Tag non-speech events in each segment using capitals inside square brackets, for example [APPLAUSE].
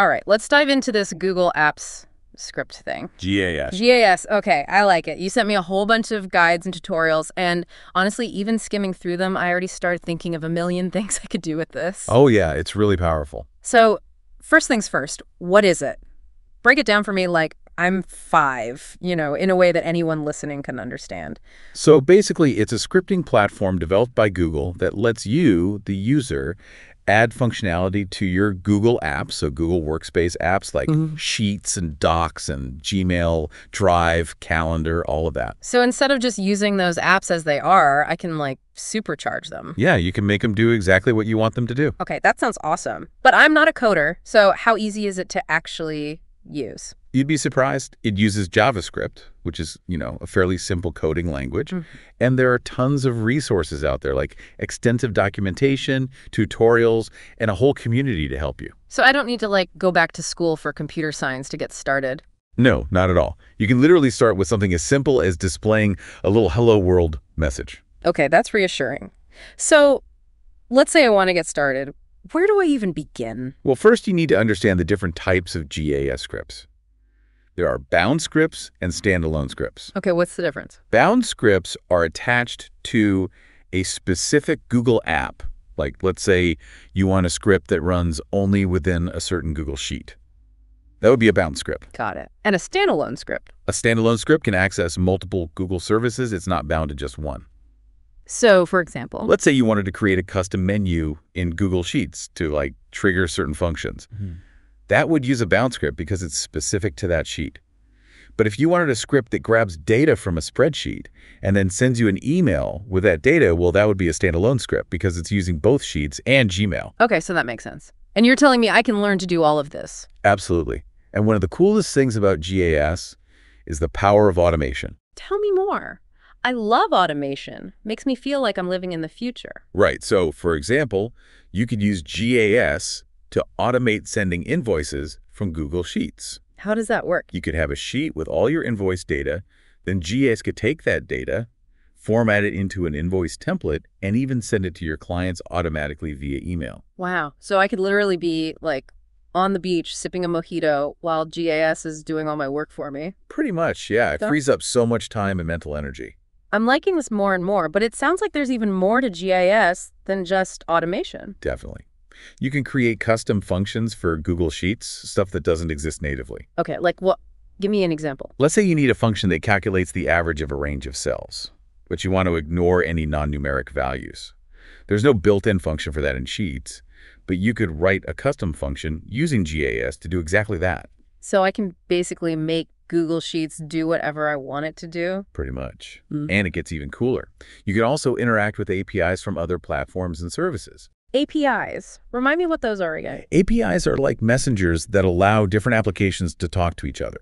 All right, let's dive into this Google Apps script thing. GAS. GAS, okay, I like it. You sent me a whole bunch of guides and tutorials, and honestly, even skimming through them, I already started thinking of a million [LAUGHS] things I could do with this. oh, yeah, it's really powerful. So, first things first, what is it? Break it down for me like I'm five, you know, in a way that anyone listening can understand. So basically, it's a scripting platform developed by Google that lets you, the user, add functionality to your Google apps, so Google Workspace apps like mm-hmm. Sheets and Docs and Gmail, Drive, Calendar, all of that. So instead of just using those apps as they are, I can like supercharge them. Yeah, you can make them do exactly what you want them to do. Okay, that sounds awesome. But I'm not a coder, so how easy is it to actually use? You'd be surprised. It uses JavaScript, which is, you know, a fairly simple coding language. Mm-hmm. And there are tons of resources out there like extensive documentation, tutorials, and a whole community to help you. So I don't need to like go back to school for computer science to get started. No, not at all. You can literally start with something as simple as displaying a little hello world message. Okay, that's reassuring. So let's say I want to get started. Where do I even begin? Well, first you need to understand the different types of GAS scripts. There are bound scripts and standalone scripts. Okay, what's the difference? Bound scripts are attached to a specific Google app. Like, let's say you want a script that runs only within a certain Google Sheet. That would be a bound script. Got it. And a standalone script. A standalone script can access multiple Google services. It's not bound to just one. So, for example, Let's say you wanted to create a custom menu in Google Sheets to like trigger certain functions. Mm-hmm. That would use a bound script because it's specific to that sheet. But if you wanted a script that grabs data from a spreadsheet and then sends you an email with that data, well, that would be a standalone script because it's using both Sheets and Gmail. okay, so that makes sense. And you're telling me I can learn to do all of this. Absolutely. And one of the coolest things about GAS is the power of automation. Tell me more. I love automation. Makes me feel like I'm living in the future. Right. So, for example, you could use GAS to automate sending invoices from Google Sheets. How does that work? You could have a sheet with all your invoice data, then GAS could take that data, format it into an invoice template, and even send it to your clients automatically via email. Wow. So I could literally be like on the beach sipping a mojito while GAS is doing all my work for me. Pretty much, yeah. It So- frees up so much time and mental energy. I'm liking this more and more, but it sounds like there's even more to GIS than just automation. Definitely. You can create custom functions for Google Sheets, stuff that doesn't exist natively. Okay, like what? Give me an example. Let's say you need a function that calculates the average of a range of cells, but you want to ignore any non-numeric values. There's no built-in function for that in Sheets, but you could write a custom function using GAS to do exactly that, So I can basically make Google Sheets do whatever I want it to do. pretty much. Mm. And it gets even cooler. You can also interact with APIs from other platforms and services. APIs. Remind me what those are again. APIs are like messengers that allow different applications to talk to each other.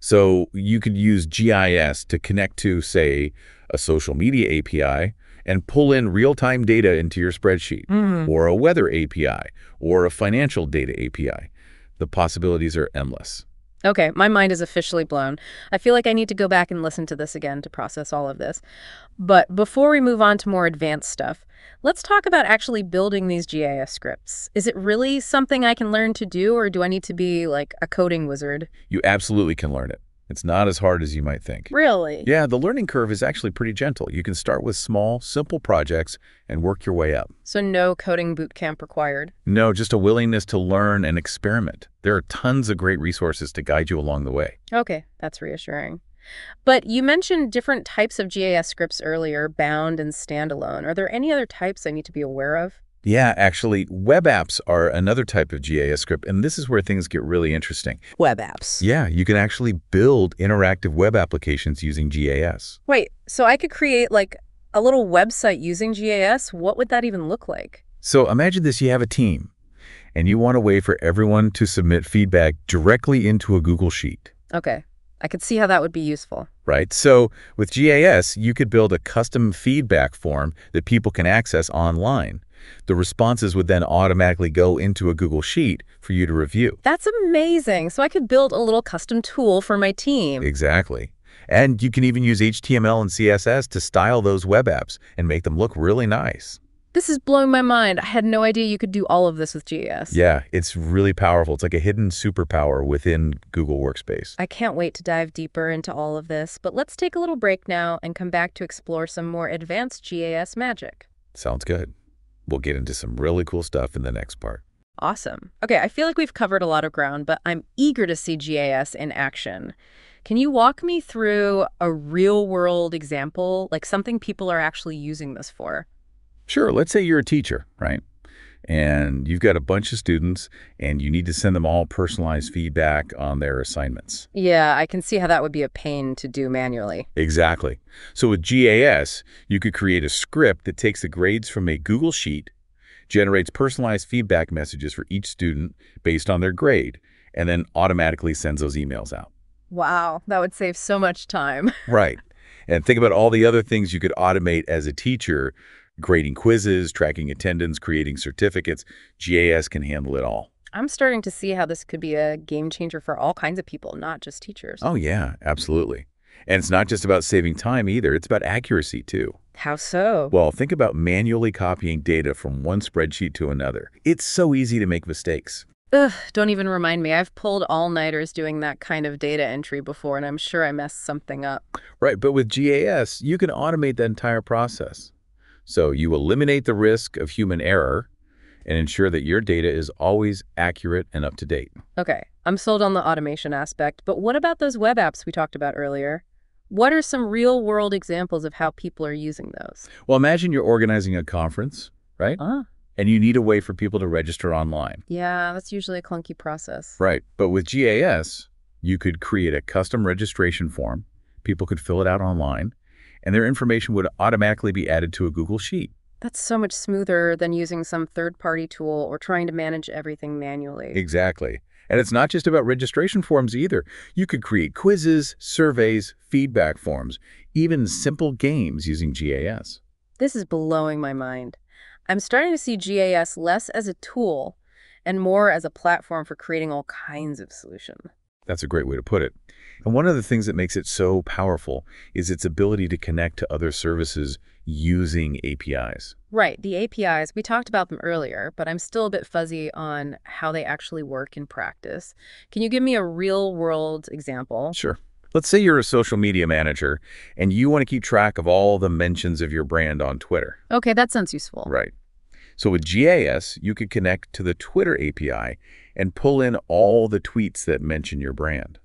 So you could use GIS to connect to, say, a social media API and pull in real-time data into your spreadsheet, mm-hmm. or a weather API, or a financial data API. The possibilities are endless. Okay, my mind is officially blown. I feel like I need to go back and listen to this again to process all of this. But before we move on to more advanced stuff, let's talk about actually building these GIS scripts. Is it really something I can learn to do, or do I need to be like a coding wizard? You absolutely can learn it. It's not as hard as you might think. Really? Yeah, the learning curve is actually pretty gentle. You can start with small, simple projects and work your way up. So no coding boot camp required. No, just a willingness to learn and experiment. There are tons of great resources to guide you along the way. Okay, that's reassuring. But you mentioned different types of GIS scripts earlier, bound and standalone. Are there any other types I need to be aware of? Yeah, actually, web apps are another type of GIS script, and this is where things get really interesting. Web apps. Yeah, you can actually build interactive web applications using GIS. Wait, so I could create like a little website using GIS? What would that even look like? So imagine this, you have a team, and you want a way for everyone to submit feedback directly into a Google Sheet. Okay, I could see how that would be useful. right? So with GIS, you could build a custom feedback form that people can access online. The responses would then automatically go into a Google Sheet for you to review. That's amazing. So I could build a little custom tool for my team. Exactly. And you can even use HTML and CSS to style those web apps and make them look really nice. This is blowing my mind. I had no idea you could do all of this with GAS. Yeah, it's really powerful. It's like a hidden superpower within Google Workspace. I can't wait to dive deeper into all of this, but let's take a little break now and come back to explore some more advanced GAS magic. Sounds good. We'll get into some really cool stuff in the next part. Awesome. Okay, I feel like we've covered a lot of ground, but I'm eager to see GAS in action. Can you walk me through a real-world example, like something people are actually using this for? Sure, let's say you're a teacher, right? And you've got a bunch of students and you need to send them all personalized feedback on their assignments. Yeah, I can see how that would be a pain to do manually. Exactly. So with GAS, you could create a script that takes the grades from a Google Sheet, generates personalized feedback messages for each student based on their grade, and then automatically sends those emails out. Wow, that would save so much time. [LAUGHS] right. And think about all the other things you could automate as a teacher grading quizzes, tracking attendance, creating certificates. GAS can handle it all. I'm starting to see how this could be a game changer for all kinds of people, not just teachers. Oh, yeah, absolutely. And it's not just about saving time either. It's about accuracy, too. How so? Well, think about manually copying data from one spreadsheet to another. It's so easy to make mistakes. Ugh, don't even remind me. I've pulled all-nighters doing that kind of data entry before, and I'm sure I messed something up. Right, but with GAS, you can automate the entire process. So you eliminate the risk of human error and ensure that your data is always accurate and up to date. Okay, I'm sold on the automation aspect, but what about those web apps we talked about earlier? What are some real-world examples of how people are using those? Well, imagine you're organizing a conference, right? Ah. And you need a way for people to register online. Yeah, that's usually a clunky process. Right, but with GAS, you could create a custom registration form. People could fill it out online, and their information would automatically be added to a Google Sheet. That's so much smoother than using some third-party tool or trying to manage everything manually. Exactly. And it's not just about registration forms either. You could create quizzes, surveys, feedback forms, even simple games using GAS. This is blowing my mind. I'm starting to see GAS less as a tool and more as a platform for creating all kinds of solutions. That's a great way to put it. And one of the things that makes it so powerful is its ability to connect to other services using APIs. Right. The APIs, we talked about them earlier, but I'm still a bit fuzzy on how they actually work in practice. Can you give me a real-world example? Sure. Let's say you're a social media manager and you want to keep track of all the mentions of your brand on Twitter. Okay, that sounds useful. Right. So with GAS, you could connect to the Twitter API and pull in all the tweets that mention your brand.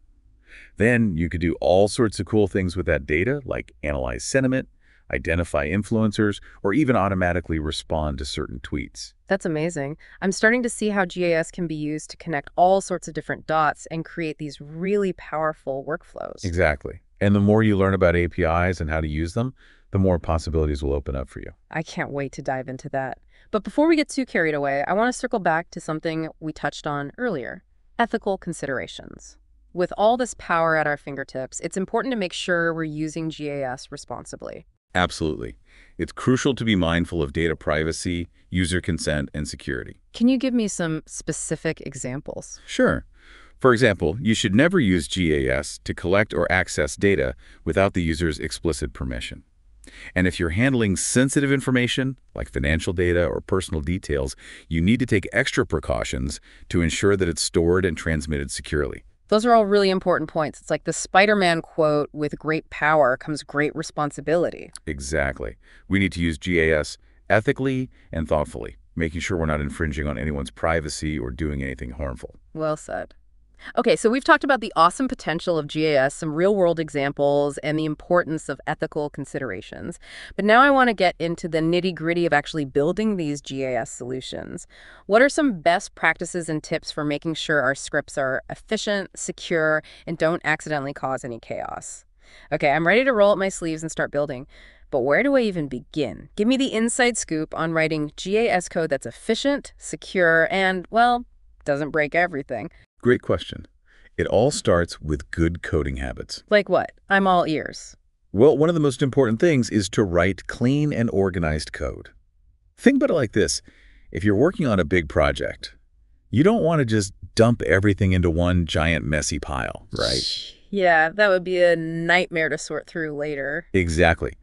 Then you could do all sorts of cool things with that data, like analyze sentiment, identify influencers, or even automatically respond to certain tweets. That's amazing. I'm starting to see how GAS can be used to connect all sorts of different dots and create these really powerful workflows. Exactly. And the more you learn about APIs and how to use them, the more possibilities will open up for you. I can't wait to dive into that. But before we get too carried away, I want to circle back to something we touched on earlier, ethical considerations. With all this power at our fingertips, it's important to make sure we're using GAS responsibly. Absolutely. It's crucial to be mindful of data privacy, user consent, and security. Can you give me some specific examples? Sure. For example, you should never use GAS to collect or access data without the user's explicit permission. And if you're handling sensitive information, like financial data or personal details, you need to take extra precautions to ensure that it's stored and transmitted securely. Those are all really important points. It's like the Spider-Man quote, with great power comes great responsibility. Exactly. We need to use GAS ethically and thoughtfully, making sure we're not infringing on anyone's privacy or doing anything harmful. Well said. Okay, so we've talked about the awesome potential of GAS, some real-world examples, and the importance of ethical considerations. But now I want to get into the nitty-gritty of actually building these GAS solutions. What are some best practices and tips for making sure our scripts are efficient, secure, and don't accidentally cause any chaos? Okay, I'm ready to roll up my sleeves and start building. But where do I even begin? Give me the inside scoop on writing GAS code that's efficient, secure, and, well, doesn't break everything. Great question. It all starts with good coding habits. Like what? I'm all ears. Well, one of the most important things is to write clean and organized code. Think about it like this. If you're working on a big project, you don't want to just dump everything into one giant messy pile, right? [SIGHS] Yeah, that would be a nightmare to sort through later. Exactly.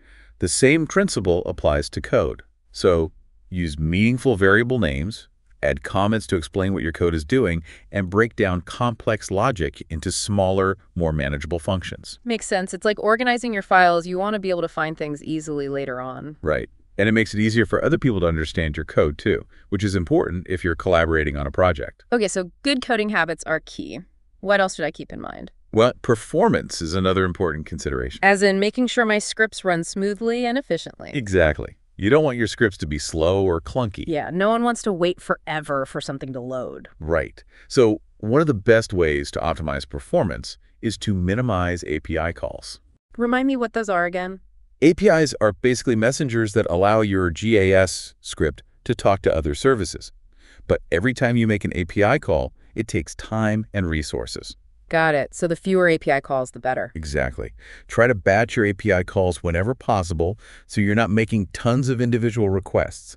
The same principle applies to code. So Use meaningful variable names, add comments to explain what your code is doing, and break down complex logic into smaller, more manageable functions. Makes sense. It's like organizing your files. You want to be able to find things easily later on. Right. And it makes it easier for other people to understand your code too, which is important if you're collaborating on a project. Okay, so good coding habits are key. What else should I keep in mind? Well, performance is another important consideration. As in making sure my scripts run smoothly and efficiently. Exactly. You don't want your scripts to be slow or clunky. Yeah, no one wants to wait forever for something to load. Right. So one of the best ways to optimize performance is to minimize API calls. Remind me what those are again. APIs are basically messengers that allow your GAS script to talk to other services. But every time you make an API call, it takes time and resources. Got it. So the fewer API calls, the better. Exactly. Try to batch your API calls whenever possible so you're not making tons of individual requests.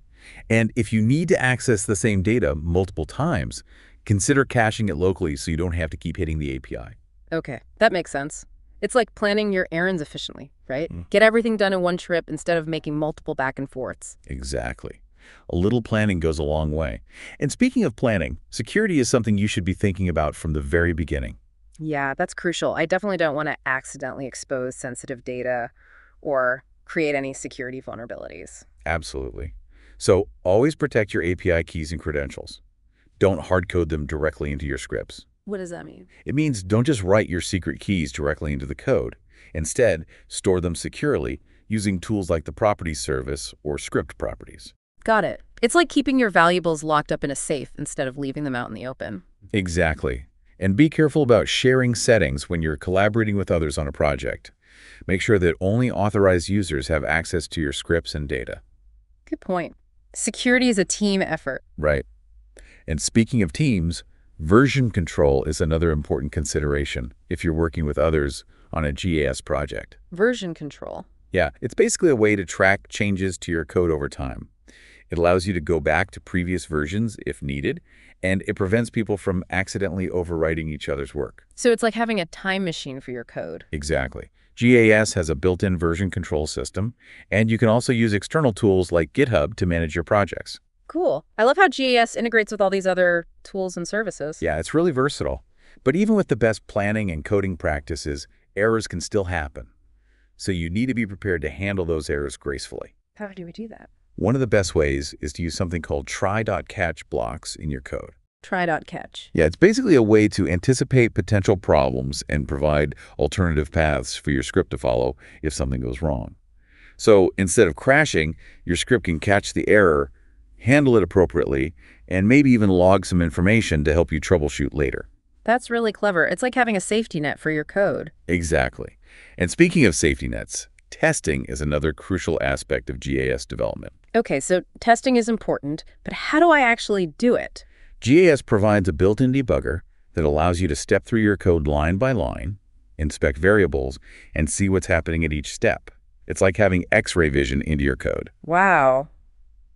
And if you need to access the same data multiple times, consider caching it locally so you don't have to keep hitting the API. Okay, that makes sense. It's like planning your errands efficiently, right? Mm. Get everything done in one trip instead of making multiple back and forths. Exactly. A little planning goes a long way. And speaking of planning, security is something you should be thinking about from the very beginning. Yeah, that's crucial. I definitely don't want to accidentally expose sensitive data or create any security vulnerabilities. Absolutely. So always protect your API keys and credentials. Don't hard-code them directly into your scripts. What does that mean? It means don't just write your secret keys directly into the code. Instead, store them securely using tools like the properties service or script properties. Got it. It's like keeping your valuables locked up in a safe instead of leaving them out in the open. Exactly. And be careful about sharing settings when you're collaborating with others on a project. Make sure that only authorized users have access to your scripts and data. Good point. Security is a team effort. Right. And speaking of teams, version control is another important consideration if you're working with others on a GAS project. Version control. Yeah, it's basically a way to track changes to your code over time. It allows you to go back to previous versions if needed, and it prevents people from accidentally overwriting each other's work. So it's like having a time machine for your code. Exactly. GAS has a built-in version control system, and you can also use external tools like GitHub to manage your projects. Cool. I love how GAS integrates with all these other tools and services. Yeah, it's really versatile. But even with the best planning and coding practices, errors can still happen. So you need to be prepared to handle those errors gracefully. How do we do that? One of the best ways is to use something called try.catch blocks in your code. Try.catch. Yeah, it's basically a way to anticipate potential problems and provide alternative paths for your script to follow if something goes wrong. So instead of crashing, your script can catch the error, handle it appropriately, and maybe even log some information to help you troubleshoot later. That's really clever. It's like having a safety net for your code. Exactly. And speaking of safety nets, testing is another crucial aspect of GAS development. Okay, so testing is important, but how do I actually do it? GAS provides a built-in debugger that allows you to step through your code line by line, inspect variables, and see what's happening at each step. It's like having X-ray vision into your code. Wow.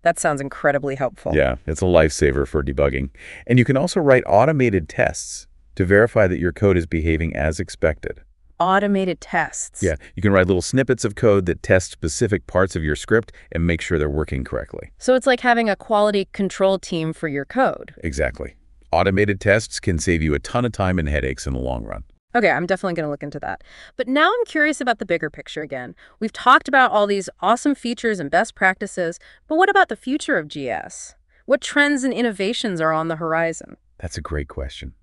That sounds incredibly helpful. Yeah, it's a lifesaver for debugging. And you can also write automated tests to verify that your code is behaving as expected. Automated tests. Yeah, you can write little snippets of code that test specific parts of your script and make sure they're working correctly. So it's like having a quality control team for your code. Exactly. Automated tests can save you a ton of time and headaches in the long run. Okay, I'm definitely going to look into that. But now I'm curious about the bigger picture again. We've talked about all these awesome features and best practices, but what about the future of GS? What trends and innovations are on the horizon? That's a great question.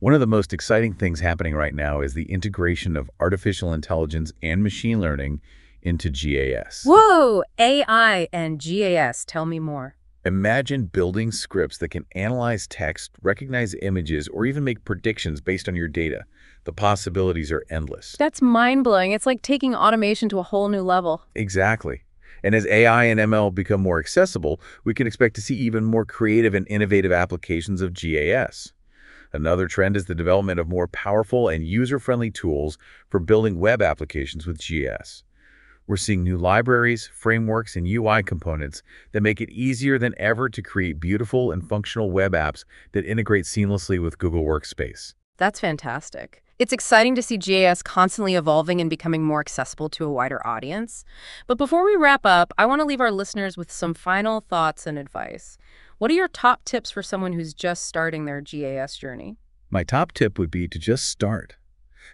One of the most exciting things happening right now is the integration of artificial intelligence and machine learning into GAS. Whoa, AI and GAS. Tell me more. Imagine building scripts that can analyze text, recognize images, or even make predictions based on your data. The possibilities are endless. That's mind-blowing. It's like taking automation to a whole new level. Exactly. And as AI and ML become more accessible, we can expect to see even more creative and innovative applications of GAS. Another trend is the development of more powerful and user-friendly tools for building web applications with GS. We're seeing new libraries, frameworks, and UI components that make it easier than ever to create beautiful and functional web apps that integrate seamlessly with Google Workspace. That's fantastic. It's exciting to see GIS constantly evolving and becoming more accessible to a wider audience. But before we wrap up, I want to leave our listeners with some final thoughts and advice. What are your top tips for someone who's just starting their GIS journey? My top tip would be to just start.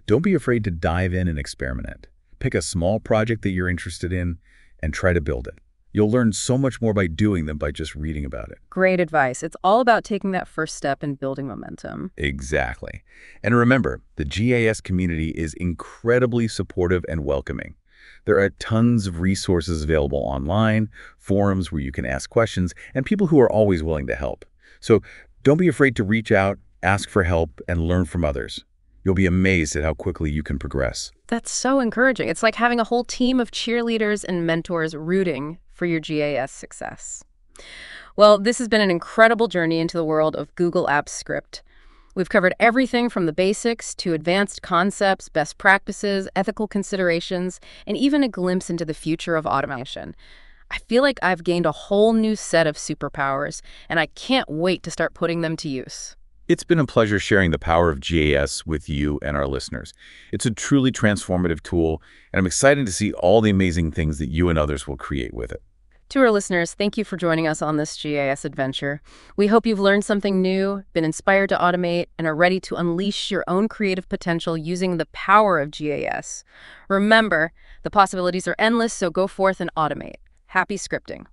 Don't be afraid to dive in and experiment. Pick a small project that you're interested in and try to build it. You'll learn so much more by doing than by just reading about it. Great advice. It's all about taking that first step and building momentum. Exactly. And remember, the GIS community is incredibly supportive and welcoming. There are tons of resources available online, forums where you can ask questions, and people who are always willing to help. So don't be afraid to reach out, ask for help, and learn from others. You'll be amazed at how quickly you can progress. That's so encouraging. It's like having a whole team of cheerleaders and mentors rooting for your GIS success. Well, this has been an incredible journey into the world of Google Apps Script. We've covered everything from the basics to advanced concepts, best practices, ethical considerations, and even a glimpse into the future of automation. I feel like I've gained a whole new set of superpowers, and I can't wait to start putting them to use. It's been a pleasure sharing the power of GIS with you and our listeners. It's a truly transformative tool, and I'm excited to see all the amazing things that you and others will create with it. To our listeners, thank you for joining us on this GIS adventure. We hope you've learned something new, been inspired to automate, and are ready to unleash your own creative potential using the power of GIS. Remember, the possibilities are endless, so go forth and automate. Happy scripting.